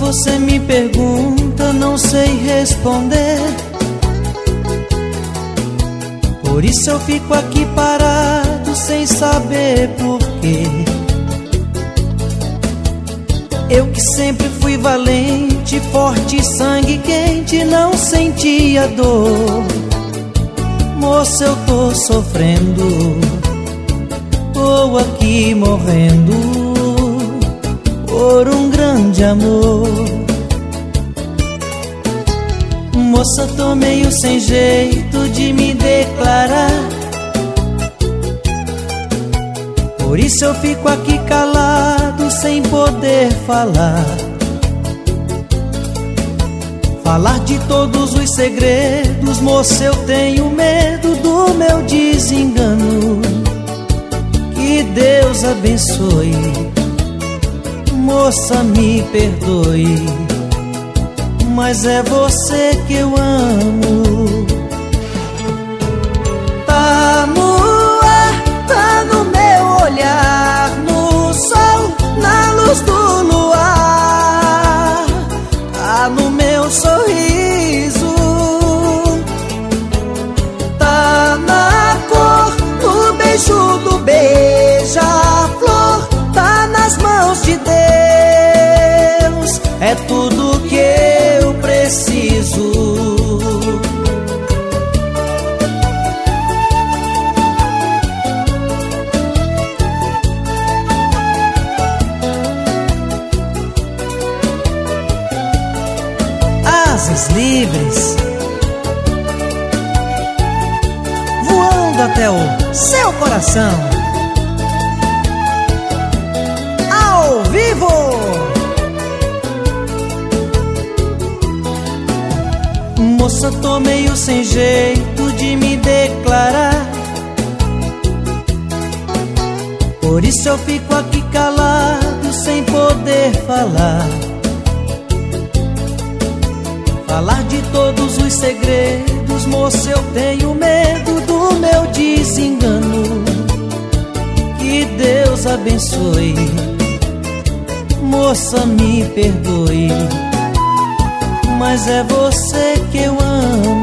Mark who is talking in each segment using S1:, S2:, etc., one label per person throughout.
S1: você me pergunta, não sei responder. Por isso eu fico aqui parado sem saber porquê. Eu que sempre fui valente, forte, sangue quente, não sentia dor. Moça, eu tô sofrendo, tô aqui morrendo por um grande amor. Moça, tô meio sem jeito de me declarar. Por isso eu fico aqui calado sem poder falar. Falar de todos os segredos, moça, eu tenho medo do meu desengano. Que Deus abençoe, moça, me perdoe, mas é você que eu amo. Segredos, moça, eu tenho medo do meu desengano. Que Deus abençoe, moça, me perdoe, mas é você que eu amo.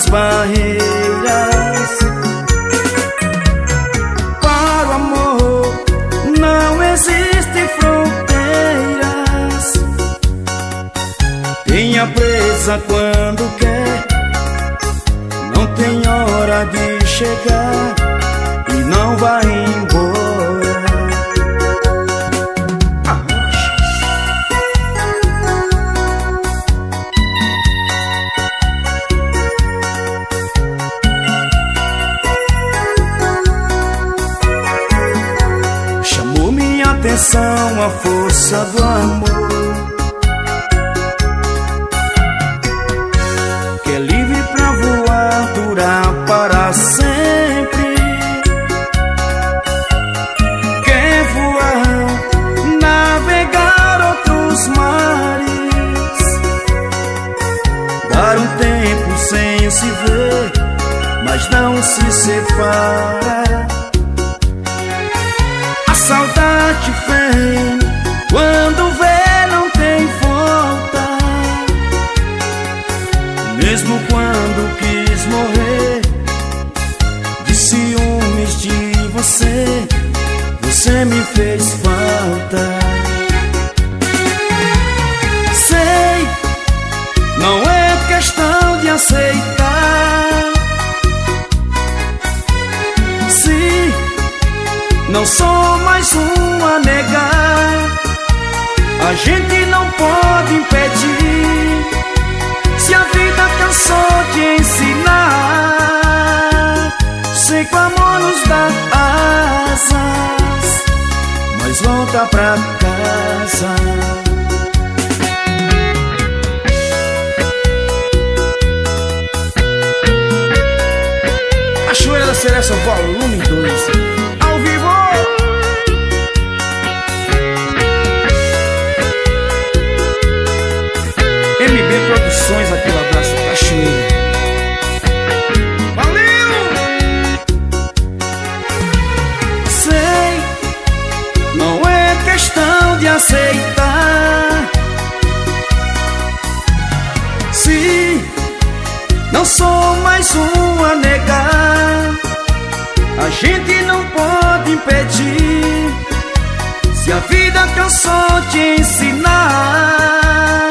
S2: As barreiras para o amor não existem fronteiras. Tenha presa quando quer, não tem hora de chegar Chamou minha atenção a força
S3: não é questão de aceitar. Se não sou mais um a negar, a gente não pode impedir. Se a vida cansou de ensinar, sei que o amor nos dá asas, mas volta pra casa. Cereça, volume 2 gente não pode impedir. Se a vida cansou de ensinar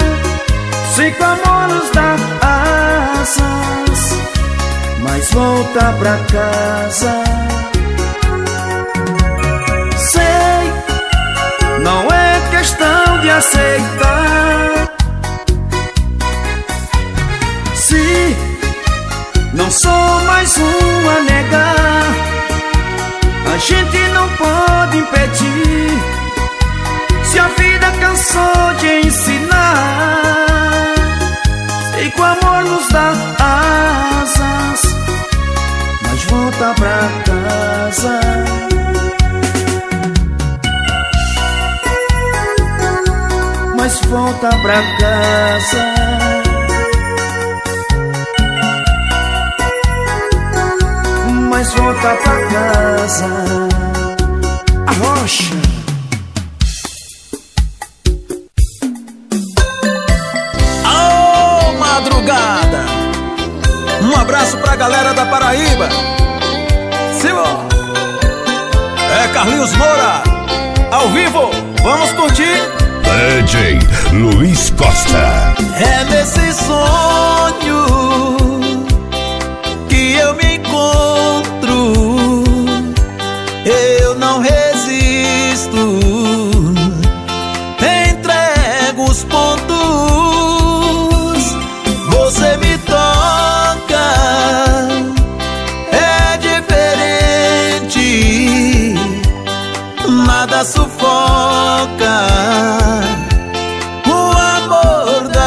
S3: Sei que amor nos dá asas Mas volta pra casa. Sei, não é questão de aceitar casa Mas volta pra casa mas volta pra casa. A rocha.
S4: Um abraço pra galera da Paraíba. Simão! É Carlinhos Moura, ao vivo, vamos curtir.
S5: DJ Luiz Costa.
S4: É nesse sonho que eu me encontro.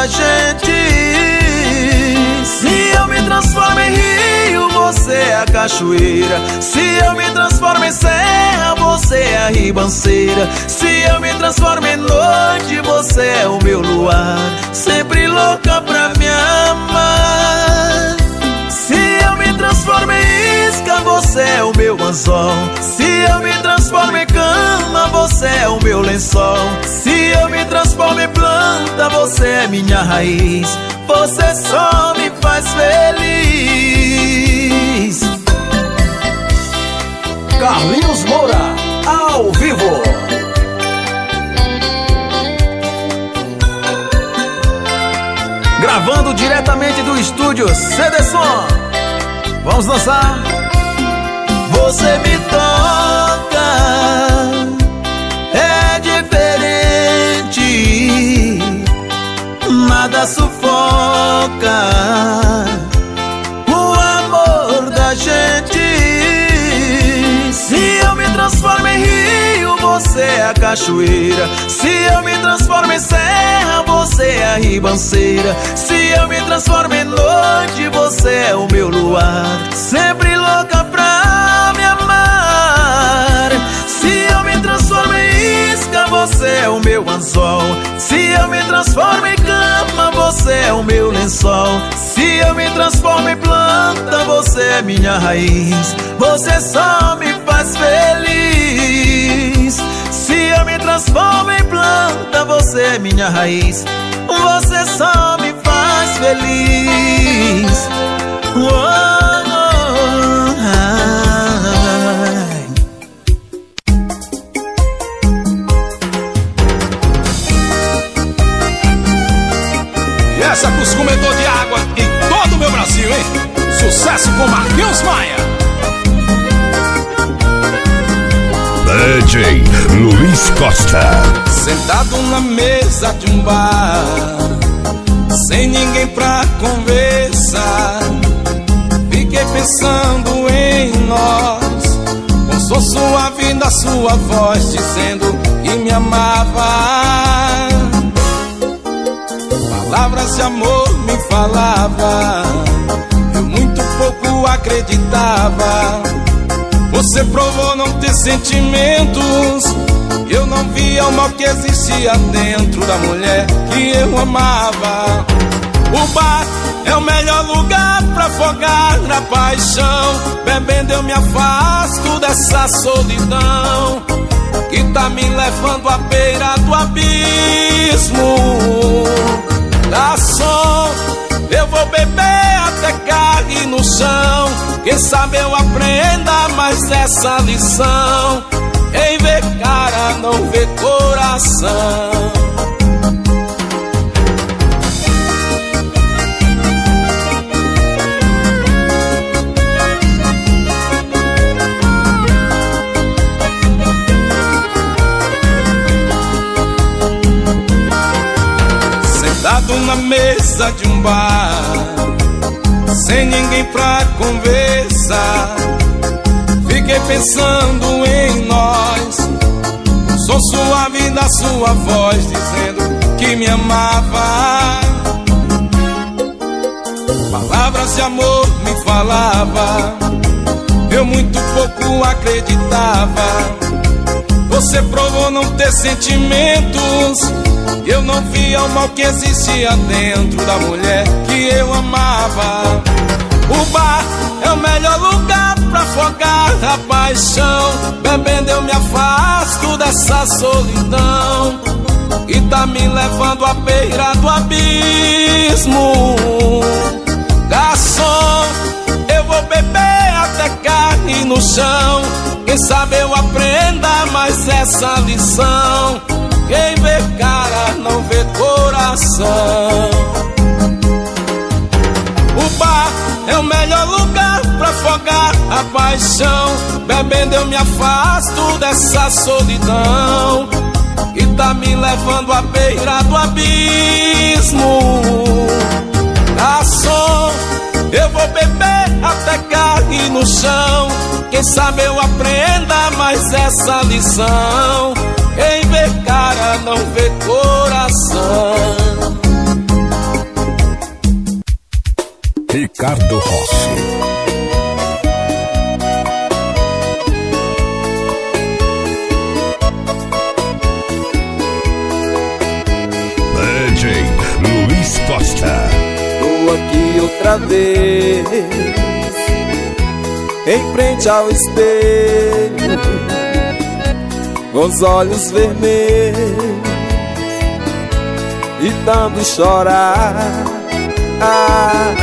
S4: Gente. Se eu me transformo em rio, você é a cachoeira. Se eu me transformo em serra, você é a ribanceira. Se eu me transformo em noite, você é o meu luar. Sempre louca pra me amar. Se eu me transformo em isca, você é o meu anzol. Se eu me transformo em cama, você é o meu lençol. Se eu me transformo em planta, você é minha raiz. Você só me faz feliz. Carlinhos Moura, ao vivo. Gravando diretamente do estúdio CD Som. Vamos dançar. Você me toca, é diferente, nada sufoca você é a cachoeira. Se eu me transformo em serra, você é a ribanceira. Se eu me transformo em noite, você é o meu luar. Sempre louca pra me amar. Se eu me transformo você é o meu anzol. Se eu me transformo em cama, você é o meu lençol. Se eu me transformo em planta, você é minha raiz. Você só me faz feliz. Se eu me transformo em planta, você é minha raiz. Você só me faz feliz.
S6: Comedor de água em todo o meu Brasil, hein? Sucesso com Marquinhos Maia.
S5: DJ Luiz Costa.
S2: Sentado na mesa de um bar, sem ninguém pra conversar. Fiquei pensando em nós, com som suave da sua voz, dizendo que me amava. Palavras de amor falava, eu muito pouco acreditava. Você provou não ter sentimentos. Eu não via o mal que existia dentro da mulher que eu amava. O bar é o melhor lugar pra afogar na paixão. Bebendo eu me afasto dessa solidão que tá me levando à beira do abismo. Quem sabe eu aprenda mais essa lição. Quem vê cara não vê coração. Sentado na mesa de um bar, sem ninguém pra conversar. Fiquei pensando em nós, som suave da sua voz, dizendo que me amava. Palavras de amor me falava, eu muito pouco acreditava. Você provou não ter sentimentos. Eu não via o mal que existia dentro da mulher que eu amava. O bar é o melhor lugar pra afogar a paixão. Bebendo eu me afasto dessa solidão. E tá me levando à beira do abismo. Garçom, eu vou beber até carne no chão. Quem sabe eu aprenda mais essa lição. Quem vê cara não vê coração. Afogar a paixão. Bebendo eu me afasto dessa solidão. E tá me levando à beira do abismo. Garçom, eu vou beber até cair no chão. Quem sabe eu aprenda mais essa lição. Quem vê cara não vê coração.
S5: Ricardo Rossi.
S7: Outra vez Em frente ao espelho Com os olhos vermelhos E tanto chorar. Ah,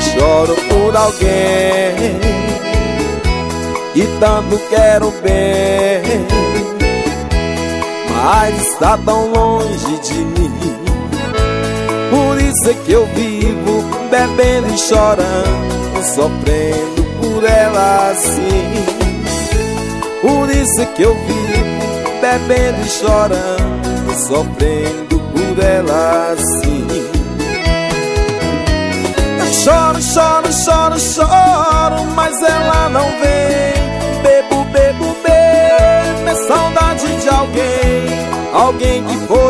S7: Choro por alguém E tanto quero bem Mas está tão longe de mim isso é que eu vivo bebendo e chorando, sofrendo por ela assim. Por isso é que eu vivo bebendo e chorando, sofrendo por ela assim. Eu choro, choro, choro, choro, mas ela não vem. Bebo, bebo, bebo, é saudade de alguém. Alguém que foi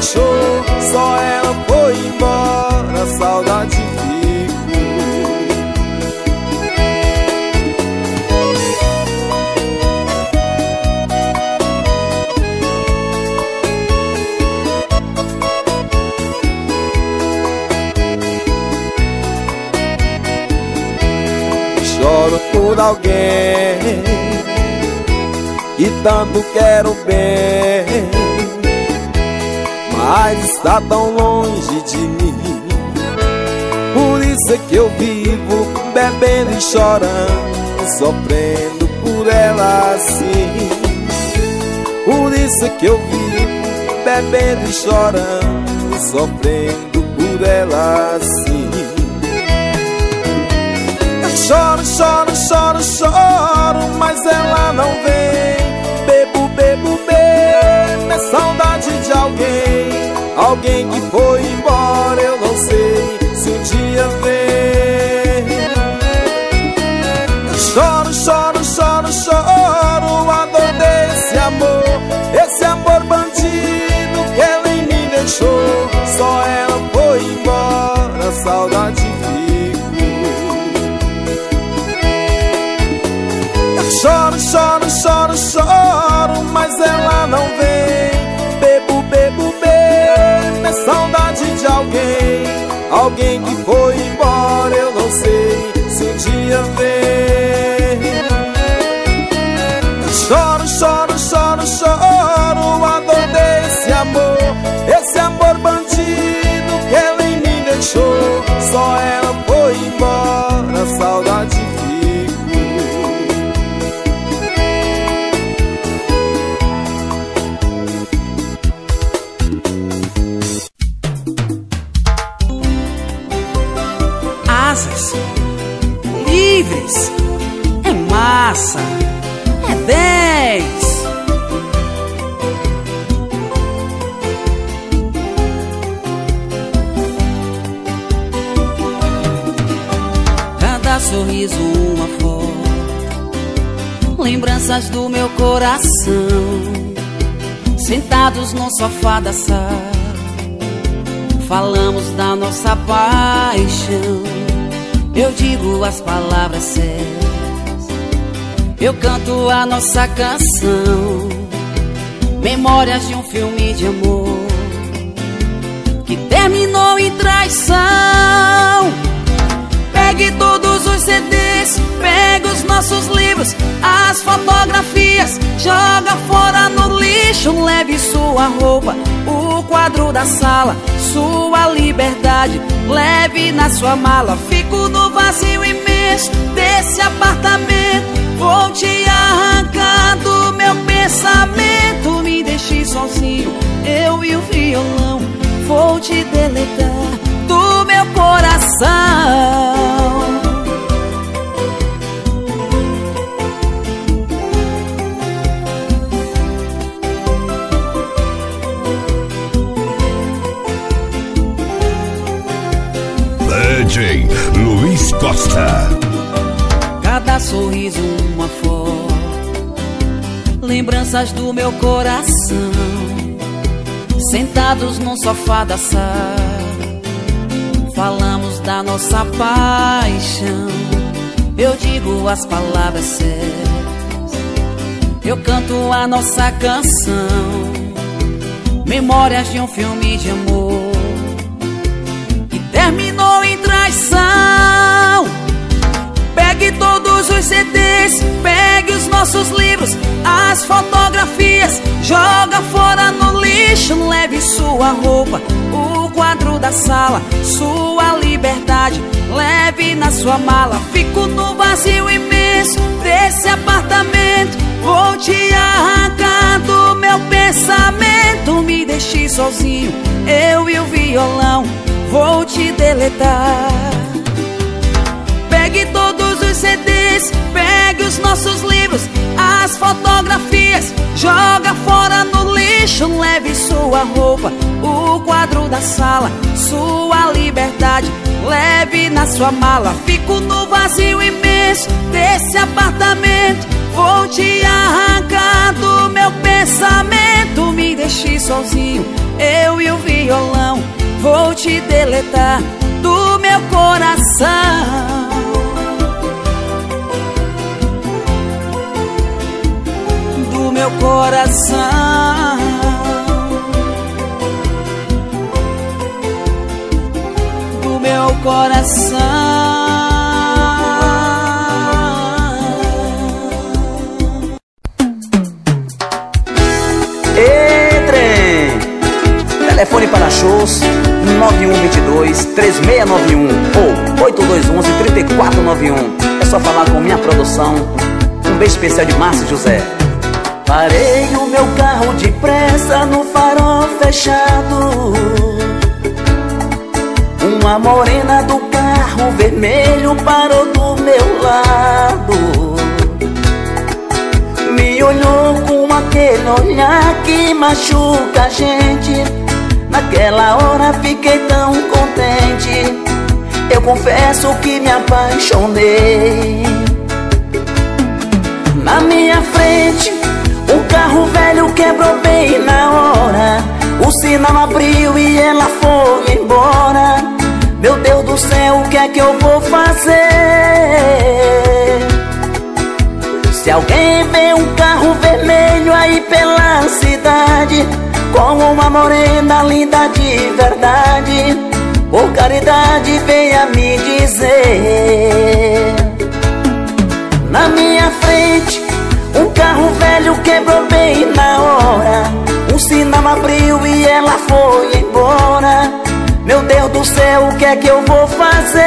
S7: deixou, só ela foi embora, saudade fico. Choro por alguém e tanto quero bem mas está tão longe de mim. Por isso é que eu vivo bebendo e chorando Sofrendo por ela assim. Por isso é que eu vivo bebendo e chorando Sofrendo por ela assim. Choro, choro, choro, choro, mas ela não vem. Bebo, bebo, bebo, é saudade deixou Só ela
S8: lembranças do meu coração. Sentados no sofá da sala, falamos da nossa paixão. Eu digo as palavras certas eu canto a nossa canção Memórias de um filme de amor Que terminou em traição Pegue todos os CDs Pegue os nossos livros As fotografias Joga fora no lixo Leve sua roupa O quadro da sala Sua liberdade Leve na sua mala. Fico no vazio imenso Desse apartamento Vou te arrancar do meu pensamento. Me deixe sozinho, eu e o violão Vou te deletar do meu coração
S5: Luiz Costa.
S8: Cada sorriso uma foto Lembranças do meu coração. Sentados no sofá da sala. Falamos da nossa paixão. Eu digo as palavras certas. Eu canto a nossa canção. Memórias de um filme de amor. Que terminou em traição Pegue todos os CDs, pegue os nossos livros, as fotografias, joga fora no lixo, leve sua roupa, o quadro da sala, sua liberdade, leve na sua mala. Fico no vazio imenso desse apartamento, vou te arrancar do meu pensamento, me deixe sozinho, eu e o violão, vou te deletar. CDs, pegue os nossos livros, as fotografias, joga fora no lixo, leve sua roupa, o quadro da sala, sua liberdade, leve na sua mala. Fico no vazio imenso desse apartamento, vou te arrancar do meu pensamento, me deixe sozinho, eu e o violão, vou te deletar do meu coração. meu coração Do meu coração
S9: Telefone para shows 9122-3691 ou 8211-3491. É só falar com minha produção. Um beijo especial de Márcio José.
S10: Parei o meu carro depressa no farol fechado. Uma morena do carro vermelho parou do meu lado. Me olhou com aquele olhar que machuca a gente. Naquela hora fiquei tão contente. Eu confesso que me apaixonei. Na minha frente o carro velho quebrou bem na hora. O sinal abriu e ela foi embora. Meu Deus do céu, o que é que eu vou fazer? Se alguém vê um carro vermelho aí pela cidade Com uma morena linda de verdade Por caridade venha me dizer. Na minha frente um carro velho quebrou bem na hora. Um sinal abriu e ela foi embora. Meu Deus do céu, o que é que eu vou fazer?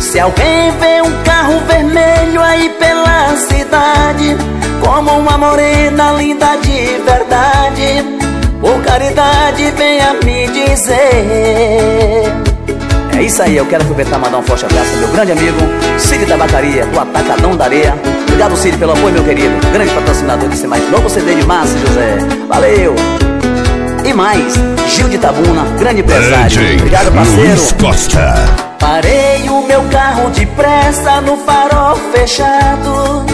S10: Se alguém vê um carro vermelho aí pela cidade Como uma morena linda de verdade Por caridade venha me dizer
S9: é isso aí, eu quero aproveitar e mandar um forte abraço ao meu grande amigo Cid Tabacaria, o Atacadão da Areia. Obrigado, Cid, pelo apoio, meu querido. Grande patrocinador desse mais novo CD de Márcio José. Valeu! E mais, Gil de Tabuna, grande empresário. Obrigado, parceiro. Luiz
S5: Costa.
S10: Parei o meu carro depressa no farol fechado.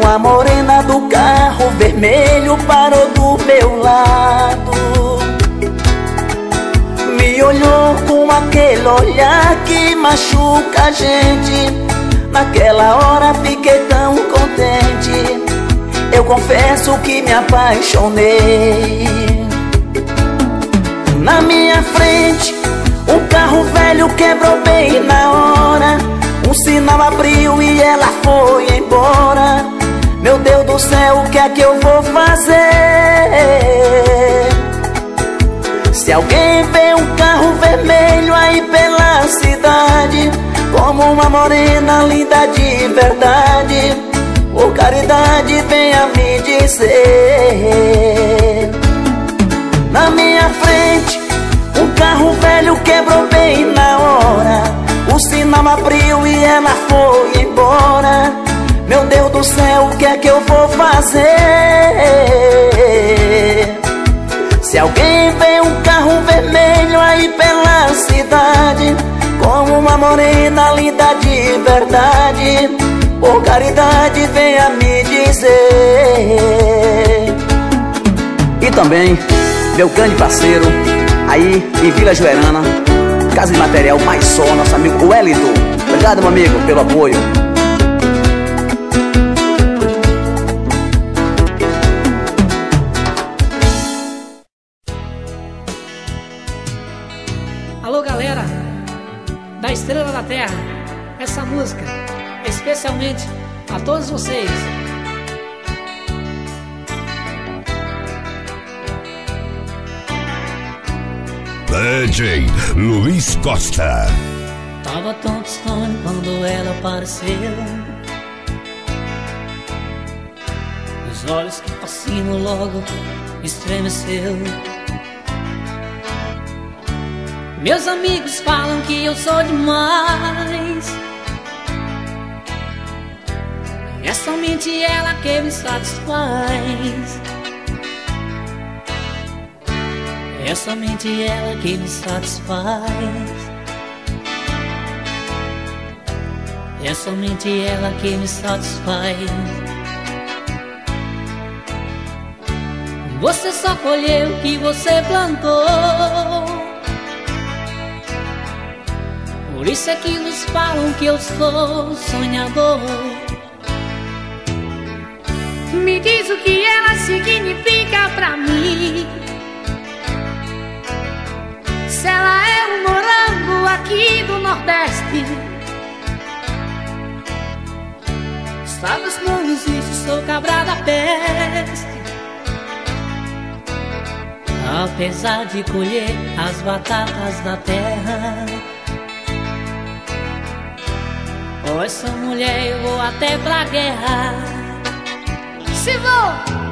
S10: Uma morena do carro vermelho parou do meu lado me olhou com aquele olhar que machuca a gente. Naquela hora fiquei tão contente. Eu confesso que me apaixonei. Na minha frente um carro velho quebrou bem na hora. Um sinal abriu e ela foi embora. Meu Deus do céu, o que é que eu vou fazer? Se alguém vê um carro vermelho aí pela cidade Como uma morena linda de verdade Por caridade venha me dizer Na minha frente um carro velho quebrou bem na hora O sinal abriu e ela foi embora Meu Deus do céu, o que é que eu vou fazer? Se alguém vê um carro vermelho aí pela cidade Como uma morena linda de verdade Por caridade venha me dizer.
S9: E também, meu grande parceiro Aí em Vila Joerana Casa de Material Mais Só, nosso amigo Wellington. Obrigado, meu amigo, pelo apoio
S11: especialmente a todos vocês.
S5: DJ Luiz Costa.
S11: Tava tão distante quando ela apareceu. Os olhos que fascinam logo estremeceu. Meus amigos falam que eu sou demais. É somente ela que me satisfaz. É somente ela que me satisfaz. É somente ela que me satisfaz. Você só colheu o que você plantou. Por isso é que nos falam que eu sou sonhador. Me diz o que ela significa pra mim. Se ela é um morango aqui do Nordeste. Sabes, não existe, sou cabra da peste. Apesar de colher as batatas da terra Com essa mulher eu vou até pra guerra. Se vou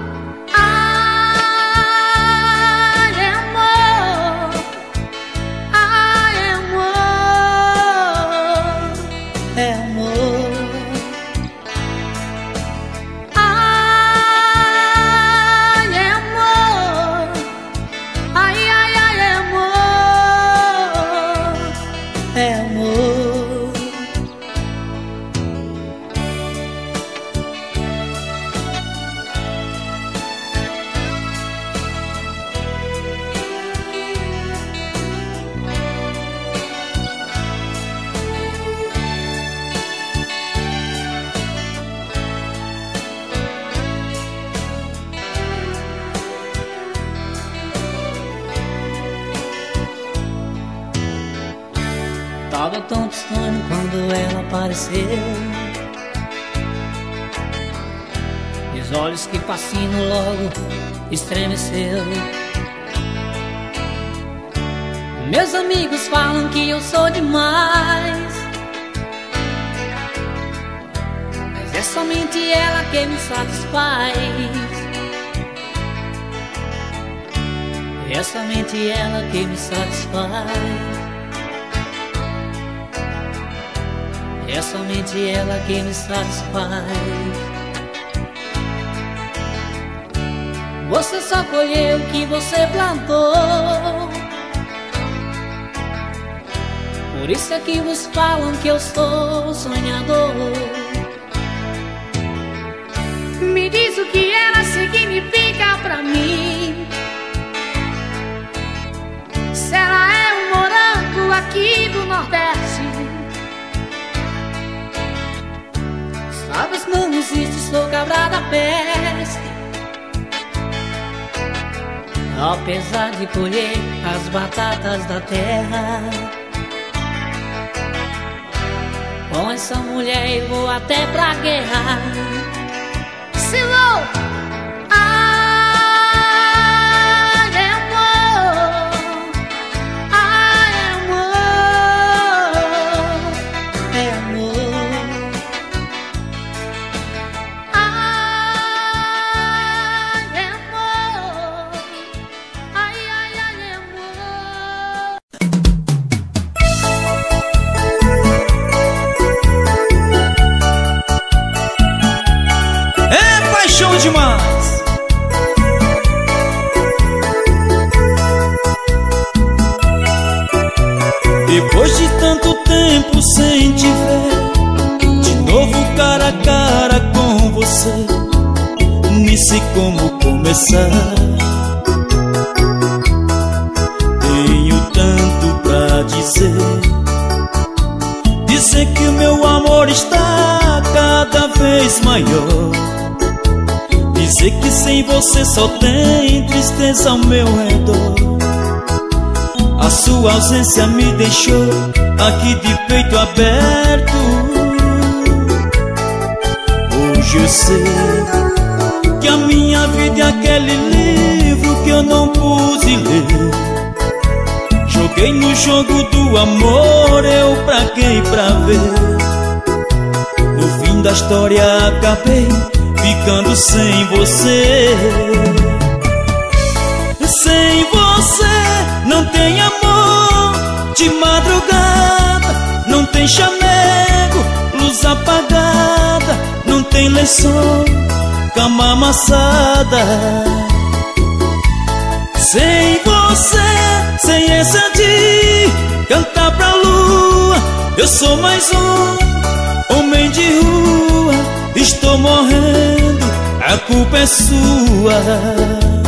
S11: apareceu. Meus olhos que fascinam logo estremeceu. Meus amigos falam que eu sou demais. Mas é somente ela que me satisfaz. É somente ela que me satisfaz É somente ela que me satisfaz. Você só colheu o que você plantou. Por isso é que vos falam que eu sou sonhador. Me diz o que ela significa pra mim. Se ela é um morango aqui do Nordeste. Não existe, sou cabra da peste. Apesar de colher as batatas da terra. Com essa mulher eu vou até pra guerra. Se
S12: ao meu redor. A sua ausência me deixou aqui de peito aberto. Hoje eu sei que a minha vida é aquele livro que eu não pude ler Joguei no jogo do amor, eu praguei pra ver No fim da história acabei ficando sem você Sem você não tem amor. De madrugada Não tem chamego, luz apagada Não tem lençol cama amassada. Sem você, sem esse de cantar pra lua Eu sou mais um homem de rua. Estou morrendo, a culpa é sua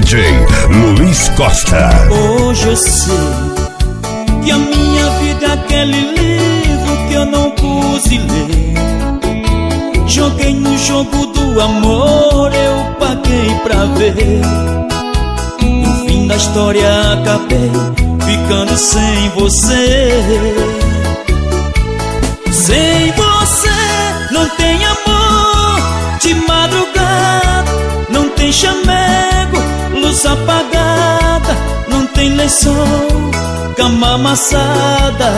S5: DJ Luiz Costa.
S12: Hoje eu sei que a minha vida é aquele livro que eu não pude ler. Joguei no jogo do amor, eu paguei pra ver. história acabei ficando sem você. Sem você não tem amor de madrugada, não tem chamego, apagada, não tem lençol, cama amassada.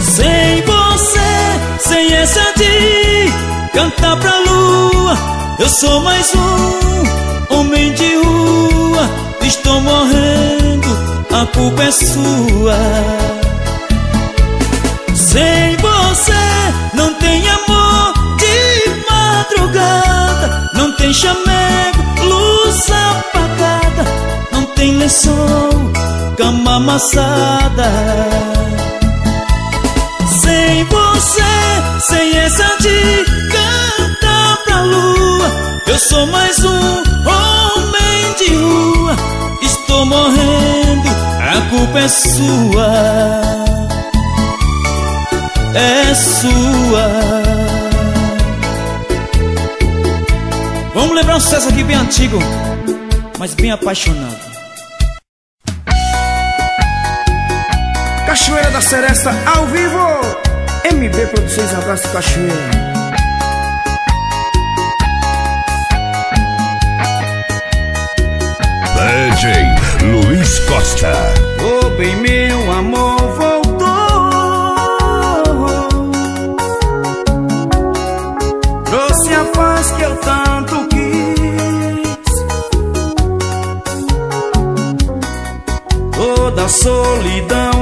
S12: Sem você, sem essa de cantar pra lua, eu sou mais um homem de rua, estou morrendo, a culpa é sua. Sem você não tem amor de madrugada, não tem chamego, lençol, cama amassada. Sem você, sem essa de cantar pra lua, eu sou mais um homem de rua, estou morrendo, a culpa é sua é sua. Vamos lembrar um sucesso aqui bem antigo, mas bem apaixonado.
S3: Cachoeira da Seresta ao vivo. MB Produções, abraço Cachoeira.
S5: DJ Luiz Costa.
S3: Oh, bem meu amor, voltou. Trouxe a paz que eu tanto quis. Toda a solidão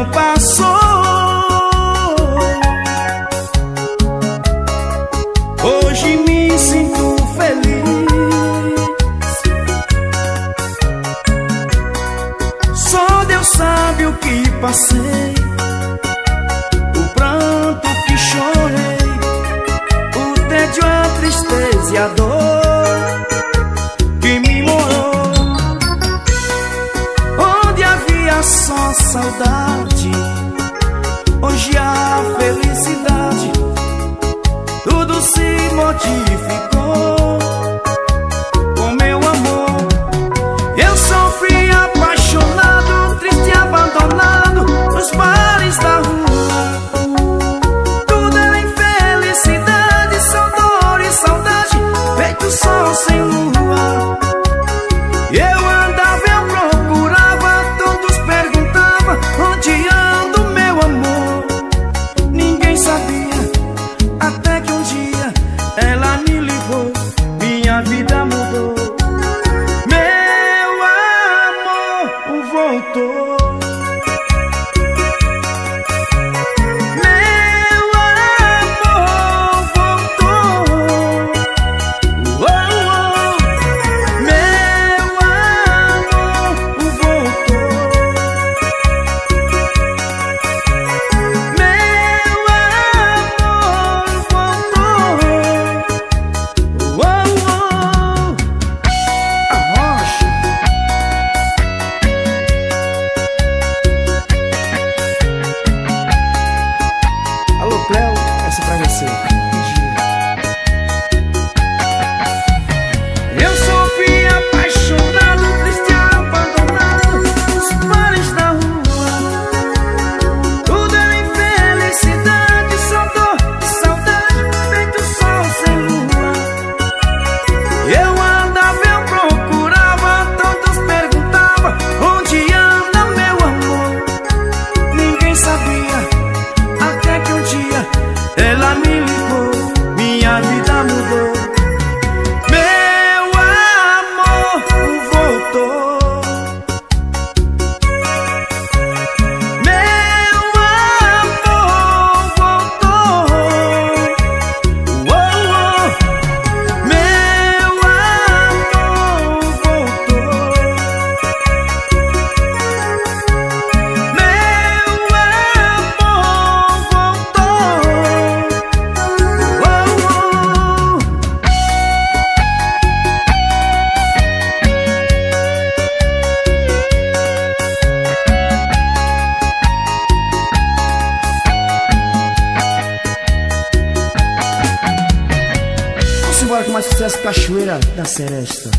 S3: Cachoeira da Seresta.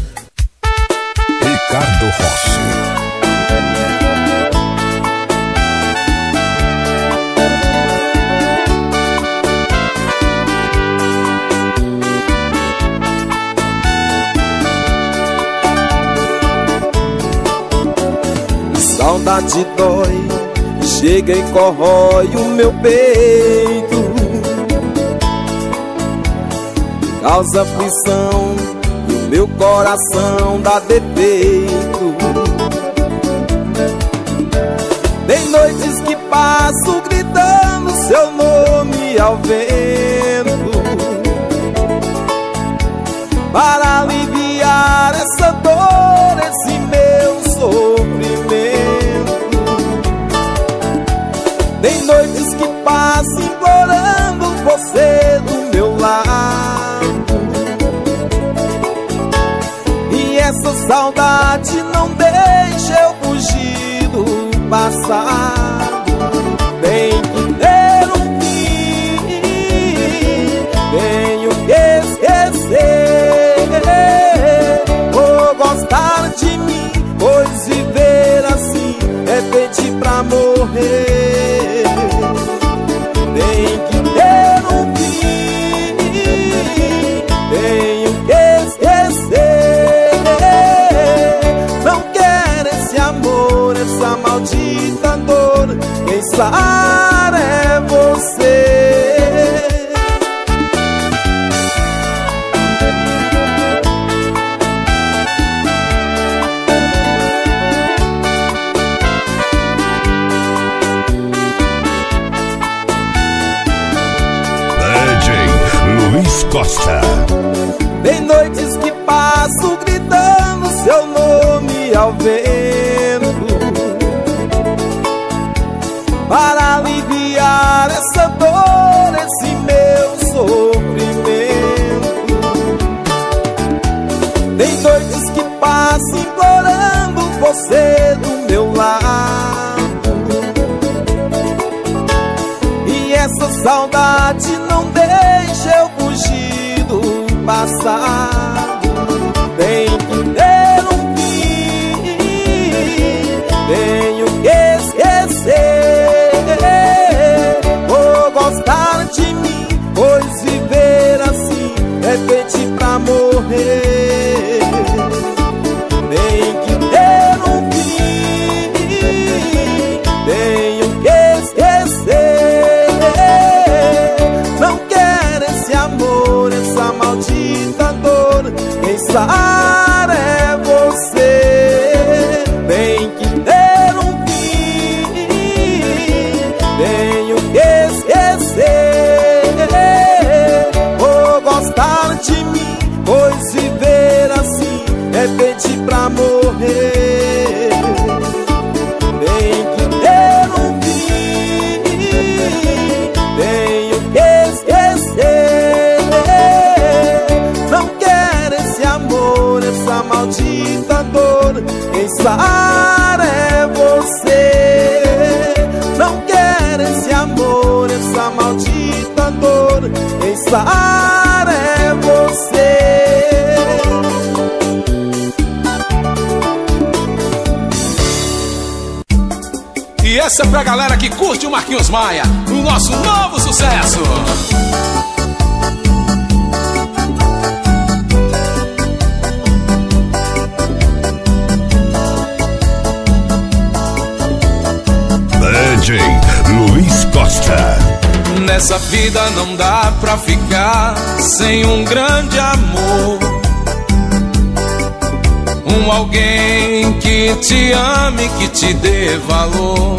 S5: Ricardo Rossi.
S7: Saudade dói, chega e corrói o meu peito Causa aflição meu coração dá defeito. Tem noites que passo gritando seu nome ao vento. Para aliviar essa dor, esse meu sofrimento. Tem noites que passo implorando você do saudade não deixa eu fugir do passado Tem que ter um fim Tenho que esquecer Não quero esse amor, essa maldita dor Quem sabe Sabe é você.
S6: E essa é pra galera que curte o Marquinhos Maia, o nosso novo sucesso.
S5: DJ Luiz Costa.
S2: Nessa vida não dá pra ficar sem um grande amor. Um alguém que te ame, que te dê valor.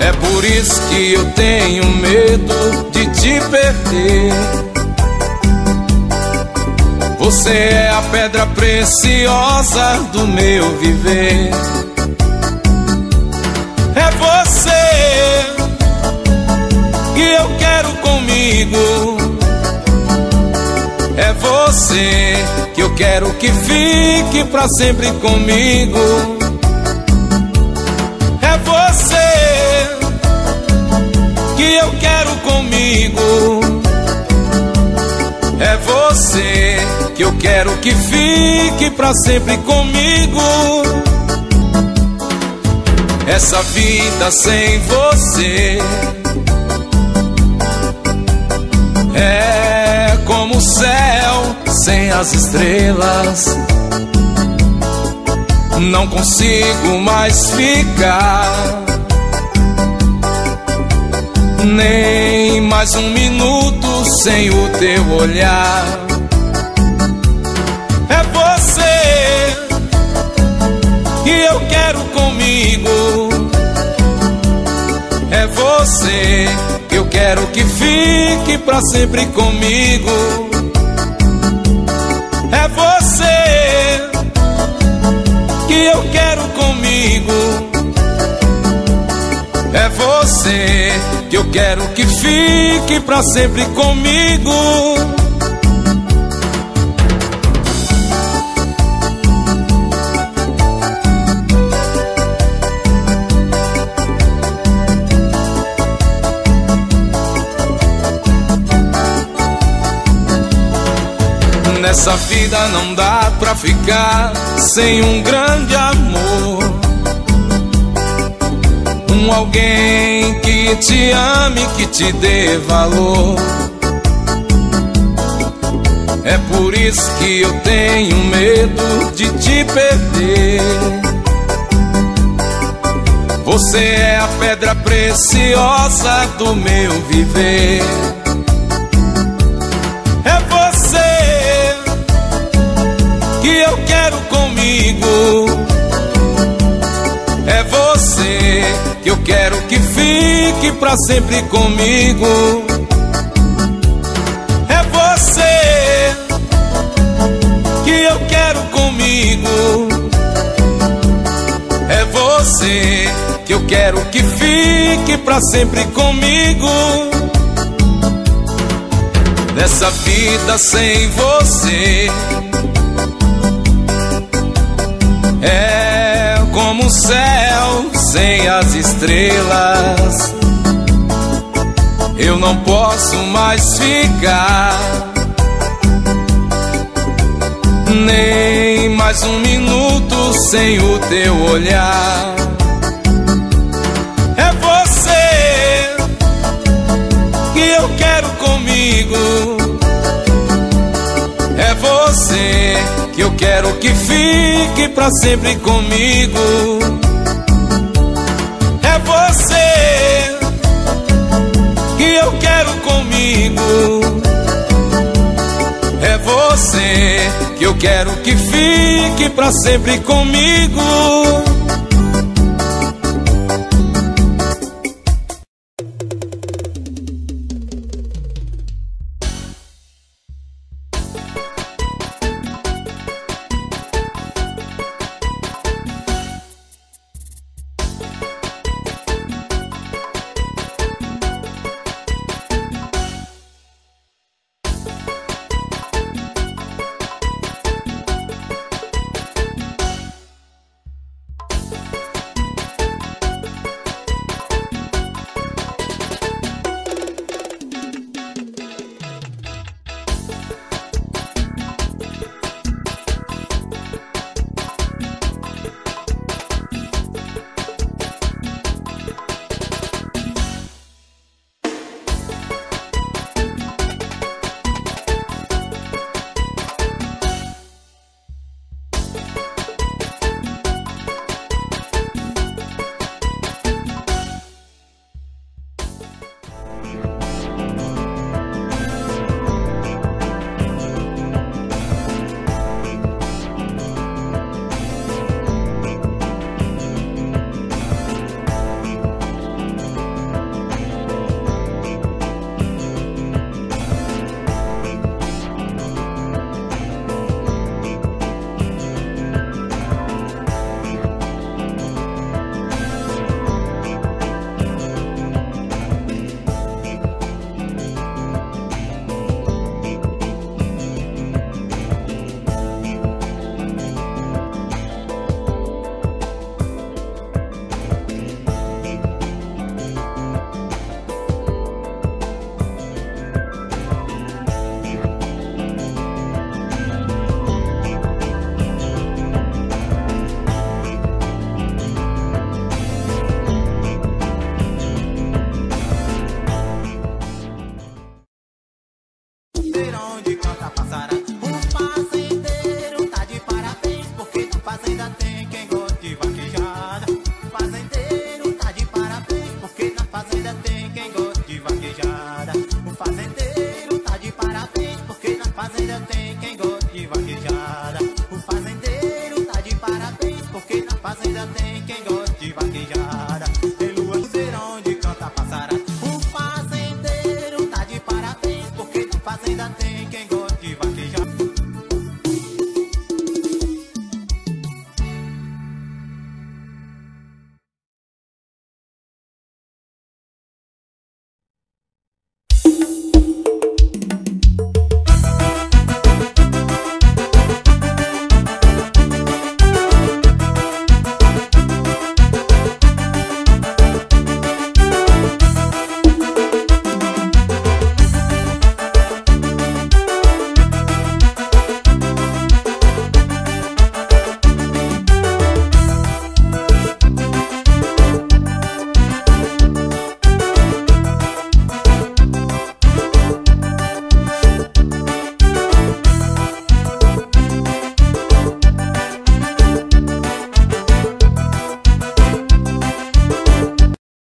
S2: É por isso que eu tenho medo de te perder. Você é a pedra preciosa do meu viver. Que eu quero comigo. É você que eu quero que fique pra sempre comigo. É você que eu quero comigo. É você que eu quero que fique pra sempre comigo. Essa vida sem você é como o céu sem as estrelas. Não consigo mais ficar nem mais um minuto sem o teu olhar. É você que eu quero comigo. É você eu quero que fique pra sempre comigo. É você que eu quero comigo. É você que eu quero que fique pra sempre comigo. Nessa vida não dá pra ficar sem um grande amor. Um alguém que te ame, que te dê valor. É por isso que eu tenho medo de te perder. Você é a pedra preciosa do meu viver. Comigo. É você que eu quero que fique pra sempre comigo. É você que eu quero comigo. É você que eu quero que fique pra sempre comigo. Nessa vida sem você é como o céu sem as estrelas. Eu não posso mais ficar nem mais um minuto sem o teu olhar. É você que eu quero comigo. É você que eu quero que fique pra sempre comigo. É você que eu quero comigo. É você que eu quero que fique pra sempre comigo.